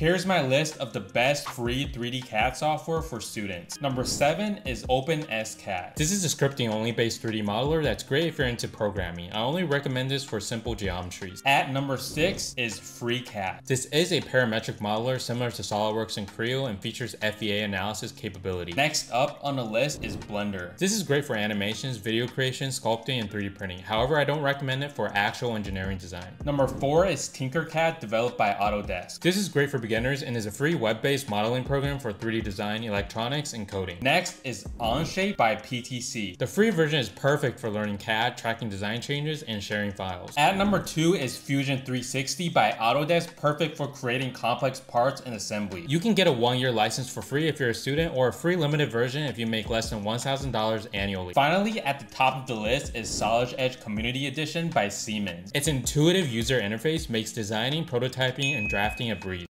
Here's my list of the best free 3D CAD software for students. Number 7 is OpenSCAD. This is a scripting only based 3D modeler that's great if you're into programming. I only recommend this for simple geometries. At number 6 is FreeCAD. This is a parametric modeler similar to SolidWorks and Creo and features FEA analysis capability. Next up on the list is Blender. This is great for animations, video creation, sculpting, and 3D printing. However, I don't recommend it for actual engineering design. Number 4 is Tinkercad developed by Autodesk. This is great for beginners and is a free web-based modeling program for 3D design, electronics, and coding. Next is Onshape by PTC. The free version is perfect for learning CAD, tracking design changes, and sharing files. At number 2 is Fusion 360 by Autodesk, perfect for creating complex parts and assembly. You can get a one-year license for free if you're a student or a free limited version if you make less than $1,000 annually. Finally, at the top of the list is Solid Edge Community Edition by Siemens. Its intuitive user interface makes designing, prototyping, and drafting a breeze.